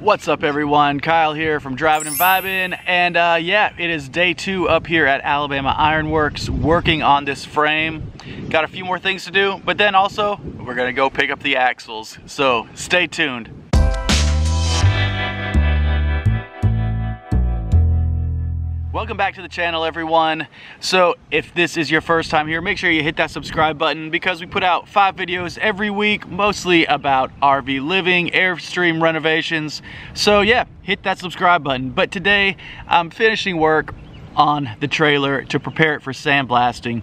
What's up everyone? Kyle here from Drivin' and Vibin' and uh, yeah, it is day two up here at Alabama Ironworks working on this frame. Got a few more things to do, but then also we're gonna go pick up the axles. So stay tuned. Welcome back to the channel everyone. So if this is your first time here, make sure you hit that subscribe button because we put out five videos every week, mostly about RV living, Airstream renovations. So yeah, hit that subscribe button. But today I'm finishing work on the trailer to prepare it for sandblasting.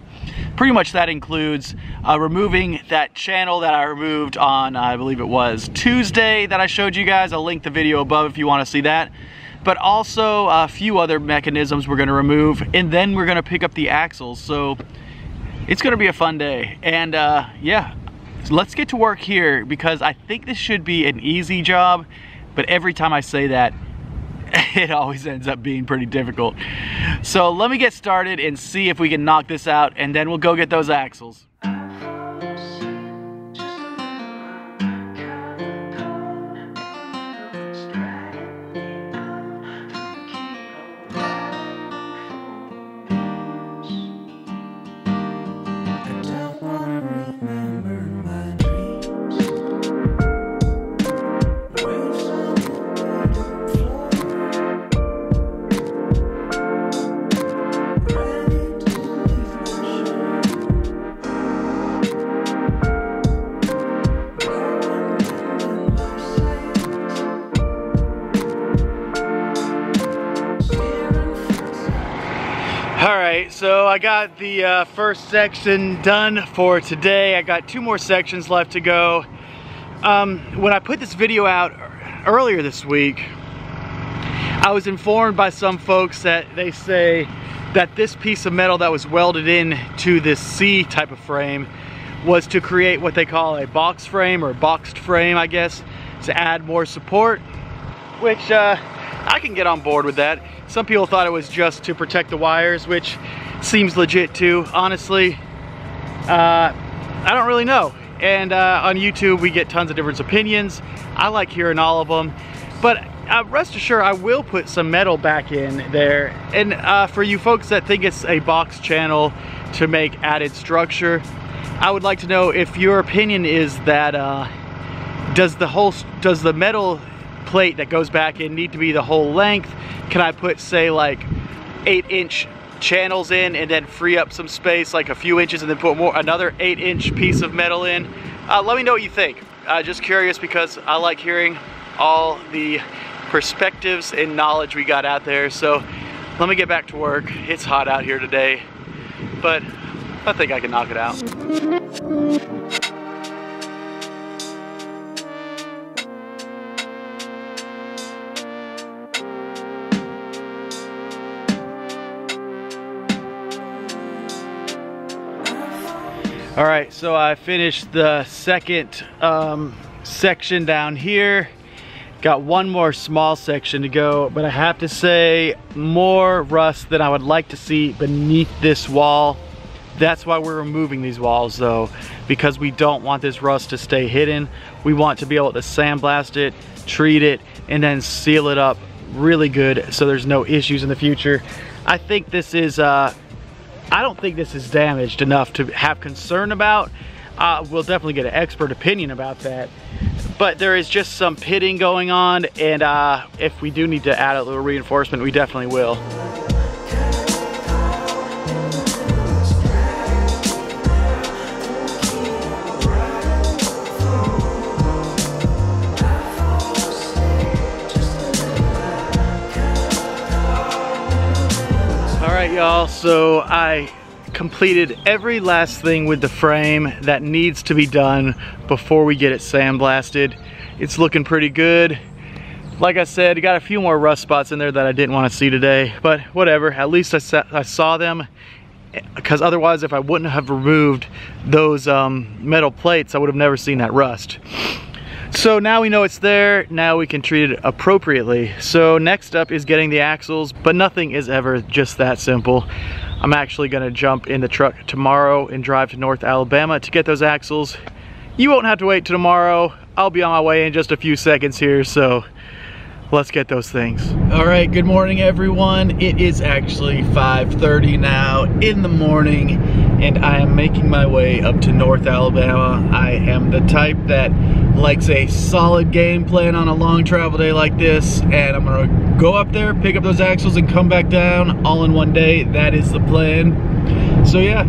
Pretty much that includes uh, removing that channel that I removed on, I believe it was Tuesday that I showed you guys. I'll link the video above if you want to see that but also a few other mechanisms we're gonna remove and then we're gonna pick up the axles. So it's gonna be a fun day. And uh, yeah, so let's get to work here because I think this should be an easy job, but every time I say that, it always ends up being pretty difficult. So let me get started and see if we can knock this out and then we'll go get those axles. I got the uh, first section done for today. I got two more sections left to go. Um, when I put this video out earlier this week, I was informed by some folks that they say that this piece of metal that was welded in to this C type of frame was to create what they call a box frame or boxed frame, I guess, to add more support, which uh, I can get on board with that. Some people thought it was just to protect the wires, which seems legit too. Honestly, uh, I don't really know. And uh, on YouTube, we get tons of different opinions. I like hearing all of them. But uh, rest assured, I will put some metal back in there. And uh, for you folks that think it's a box channel to make added structure, I would like to know if your opinion is that uh, does the whole, does the metal plate that goes back in need to be the whole length? Can I put say like eight inch channels in and then free up some space like a few inches and then put more another eight inch piece of metal in? Uh, let me know what you think. Uh, just curious because I like hearing all the perspectives and knowledge we got out there. So let me get back to work. It's hot out here today, but I think I can knock it out. All right, so I finished the second um, section down here. Got one more small section to go, but I have to say more rust than I would like to see beneath this wall. That's why we're removing these walls though, because we don't want this rust to stay hidden. We want to be able to sandblast it, treat it, and then seal it up really good so there's no issues in the future. I think this is uh, I don't think this is damaged enough to have concern about. Uh, we'll definitely get an expert opinion about that. But there is just some pitting going on and uh, if we do need to add a little reinforcement, we definitely will. Y'all, so I completed every last thing with the frame that needs to be done before we get it sandblasted. It's looking pretty good. Like I said, got a few more rust spots in there that I didn't want to see today, but whatever, at least I, sa I saw them because otherwise if I wouldn't have removed those um, metal plates, I would have never seen that rust. So now we know it's there, now we can treat it appropriately. So next up is getting the axles, but nothing is ever just that simple. I'm actually gonna jump in the truck tomorrow and drive to North Alabama to get those axles. You won't have to wait till tomorrow. I'll be on my way in just a few seconds here, so let's get those things. All right, good morning everyone. It is actually 5.30 now in the morning and I am making my way up to North Alabama. I am the type that likes a solid game plan on a long travel day like this and I'm gonna go up there, pick up those axles and come back down all in one day. That is the plan. So yeah,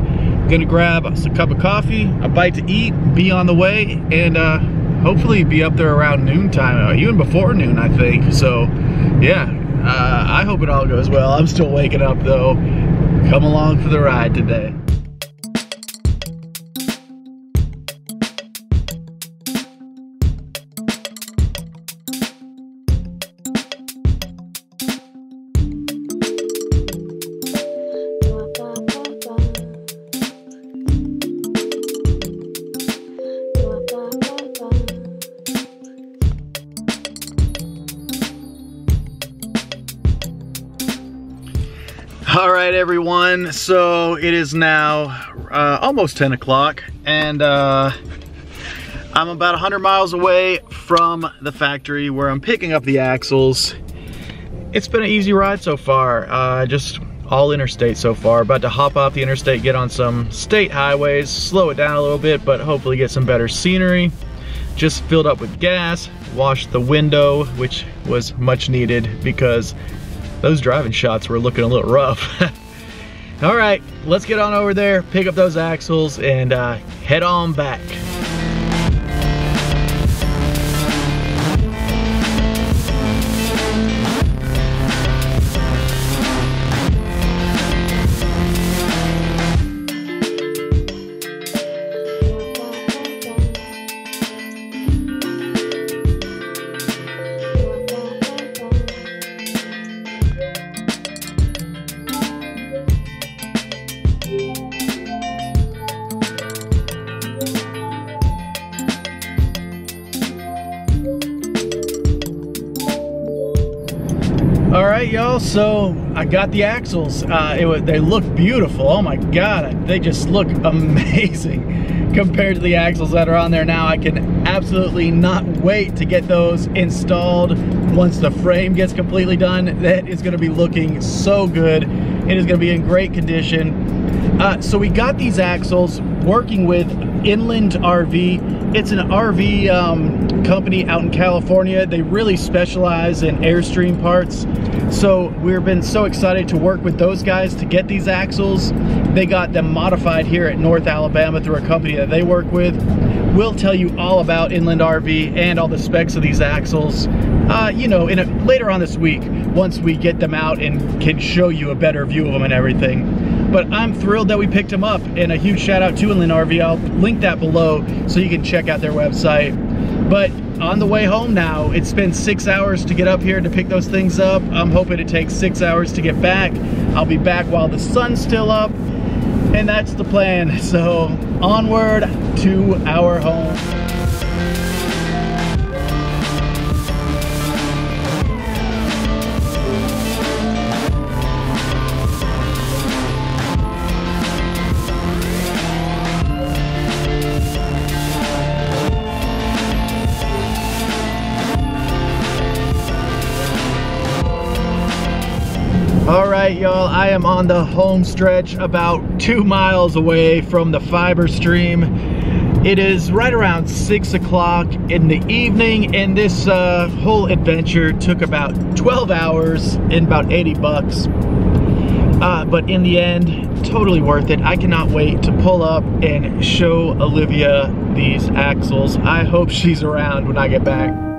gonna grab a cup of coffee, a bite to eat, be on the way and uh, hopefully be up there around noontime, uh, even before noon, I think. So, yeah, uh, I hope it all goes well. I'm still waking up though. Come along for the ride today. All right, everyone. So it is now uh, almost 10 o'clock, and uh, I'm about 100 miles away from the factory where I'm picking up the axles. It's been an easy ride so far. Uh, just all interstate so far. About to hop off the interstate, get on some state highways, slow it down a little bit, but hopefully get some better scenery. Just filled up with gas, washed the window, which was much needed because those driving shots were looking a little rough. All right, let's get on over there, pick up those axles, and uh, head on back. Right, y'all, so I got the axles. Uh, it was, they look beautiful. Oh my God, they just look amazing compared to the axles that are on there now. I can absolutely not wait to get those installed once the frame gets completely done. That is gonna be looking so good. It is gonna be in great condition. Uh, so we got these axles working with Inland RV. It's an RV um, company out in California. They really specialize in Airstream parts. So we've been so excited to work with those guys to get these axles. They got them modified here at North Alabama through a company that they work with. We'll tell you all about Inland RV and all the specs of these axles, uh, you know, in a, later on this week, once we get them out and can show you a better view of them and everything but I'm thrilled that we picked them up and a huge shout out to Inland RV. I'll link that below so you can check out their website. But on the way home now, it's been six hours to get up here to pick those things up. I'm hoping it takes six hours to get back. I'll be back while the sun's still up and that's the plan. So onward to our home. I am on the home stretch about two miles away from the fiber stream. It is right around six o'clock in the evening and this uh, whole adventure took about 12 hours and about 80 bucks. Uh, but in the end, totally worth it. I cannot wait to pull up and show Olivia these axles. I hope she's around when I get back.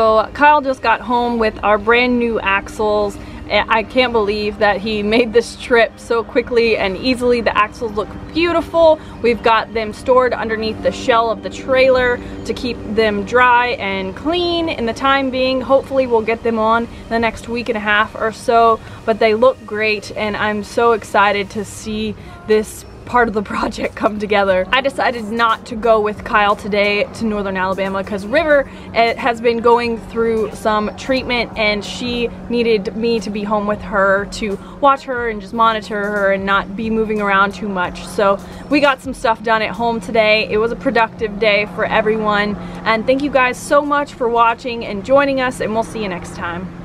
So Kyle just got home with our brand new axles I can't believe that he made this trip so quickly and easily. The axles look beautiful. We've got them stored underneath the shell of the trailer to keep them dry and clean in the time being. Hopefully we'll get them on the next week and a half or so, but they look great and I'm so excited to see this part of the project come together. I decided not to go with Kyle today to Northern Alabama because River eh, has been going through some treatment and she needed me to be home with her to watch her and just monitor her and not be moving around too much. So we got some stuff done at home today. It was a productive day for everyone and thank you guys so much for watching and joining us and we'll see you next time.